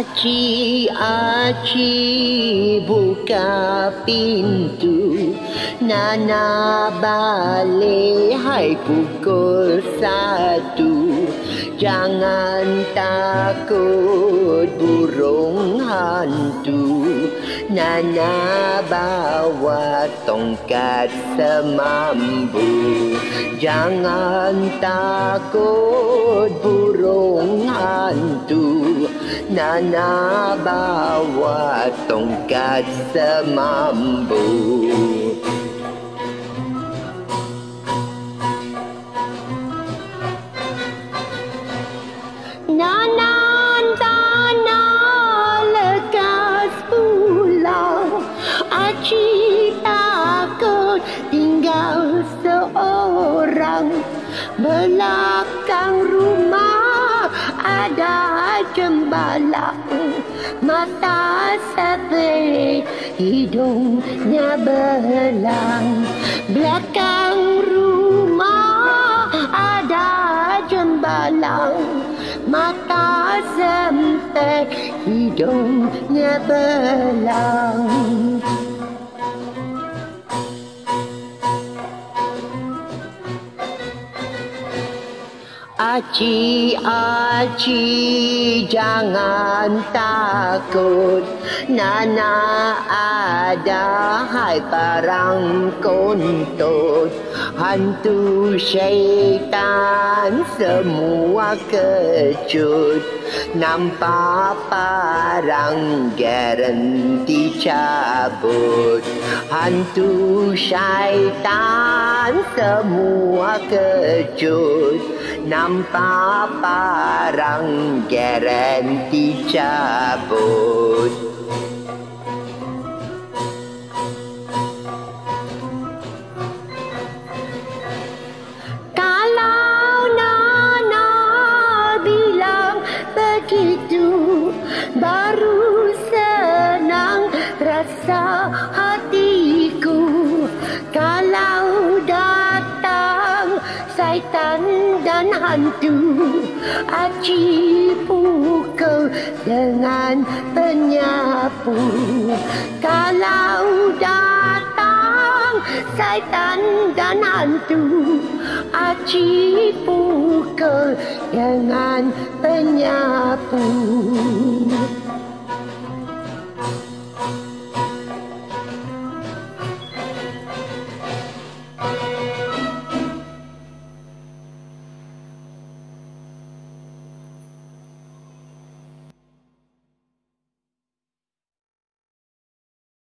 Aci, aci, buka pintu. Nana balik, hai pukul satu Jangan takut burung hantu. Nana bawa tongkat semampu Jangan takut burung hantu. Nana bawa tongkat semampu belakang rumah ada jembalang mata sepi hidungnya belang. Belakang rumah ada jembalang mata sempit hidungnya belang Aci, aci, jangan takut. Nana ada hai parang kuntut Hantu syaitan semua kecut. Nampak parang garanti cabut. Hantu syaitan semua kecut. Nampak parang garanti cabut syaitan dan hantu Aci pukul dengan penyapu. Kalau datang syaitan dan hantu Aci pukul dengan penyapu